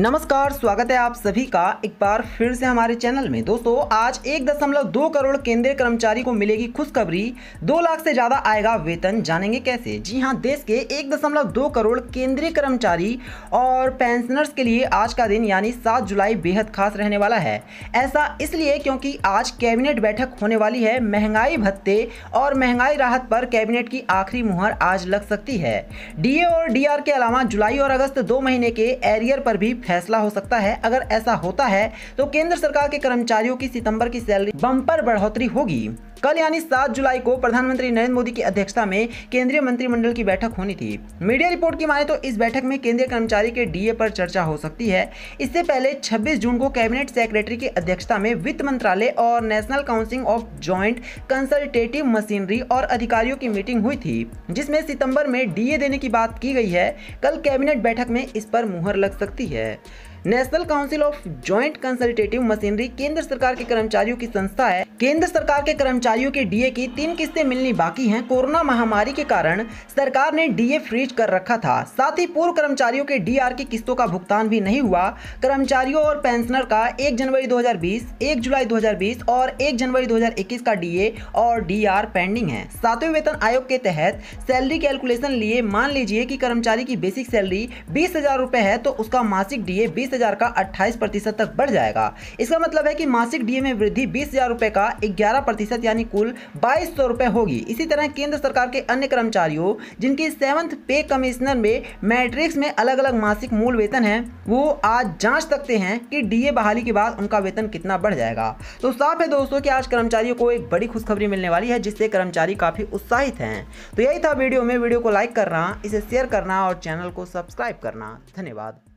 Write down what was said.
नमस्कार, स्वागत है आप सभी का एक बार फिर से हमारे चैनल में। दोस्तों, आज एक दशमलव दो करोड़ केंद्रीय कर्मचारी को मिलेगी खुशखबरी। दो लाख से ज़्यादा आएगा वेतन, जानेंगे कैसे? जी हाँ, देश के एक दशमलव दो करोड़ केंद्रीय कर्मचारी और पेंशनर्स के लिए आज का दिन, यानी सात जुलाई, बेहद खास रहने वाला है। ऐसा इसलिए क्योंकि आज कैबिनेट बैठक होने वाली है। महँगाई भत्ते और महँगाई राहत पर कैबिनेट की आखिरी मुहर आज लग सकती है। डीए और डीआर के अलावा जुलाई और अगस्त दो महीने के एरियर पर भी फैसला हो सकता है। अगर ऐसा होता है तो केंद्र सरकार के कर्मचारियों की सितंबर की सैलरी बम्पर बढ़ोतरी होगी। कल यानी सात जुलाई को प्रधानमंत्री नरेंद्र मोदी की अध्यक्षता में केंद्रीय मंत्रिमंडल की बैठक होनी थी। मीडिया रिपोर्ट की माने तो इस बैठक में केंद्रीय कर्मचारी के डीए पर चर्चा हो सकती है। इससे पहले 26 जून को कैबिनेट सेक्रेटरी की अध्यक्षता में वित्त मंत्रालय और National Council of Joint Consultative Machinery और अधिकारियों की मीटिंग हुई थी, जिसमें सितंबर में डीए देने की बात की गई है। कल कैबिनेट बैठक में इस पर मुहर लग सकती है। National Council of Joint Consultative Machinery केंद्र सरकार के कर्मचारियों की संस्था है। केंद्र सरकार के कर्मचारियों के डीए की तीन किस्तें मिलनी बाकी हैं। कोरोना महामारी के कारण सरकार ने डीए फ्रीज कर रखा था। साथ ही पूर्व कर्मचारियों के डीआर की किस्तों का भुगतान भी नहीं हुआ। कर्मचारियों और पेंशनर का एक जनवरी 2020, एक जुलाई 2020 और एक जनवरी 2021 का डीए और डीआर पेंडिंग है। सातवें वेतन आयोग के तहत सैलरी कैलकुलेशन लिए मान लीजिए की कर्मचारी की बेसिक सैलरी बीस हज़ार है तो उसका मासिक डीए बीस बीस हज़ार का अट्ठाईस प्रतिशत तक बढ़ जाएगा। इसका मतलब है कि मासिक डीए में वृद्धि बीस हज़ार रुपए का ग्यारह प्रतिशत यानी कुल बाईस सौ रुपए होगी। इसी तरह केंद्र सरकार के अन्य कर्मचारियों, जिनकी सेवंथ पे कमिश्नर में मैट्रिक्स में अलग अलग मासिक मूल वेतन है, वो आज जाँच सकते हैं कि डीए बहाली के बाद उनका वेतन कितना बढ़ जाएगा। तो साफ़ है दोस्तों कि आज कर्मचारियों को एक बड़ी खुशखबरी मिलने वाली है, जिससे कर्मचारी काफ़ी उत्साहित हैं। तो यही था वीडियो में। वीडियो को लाइक करना, इसे शेयर करना और चैनल को सब्सक्राइब करना। धन्यवाद।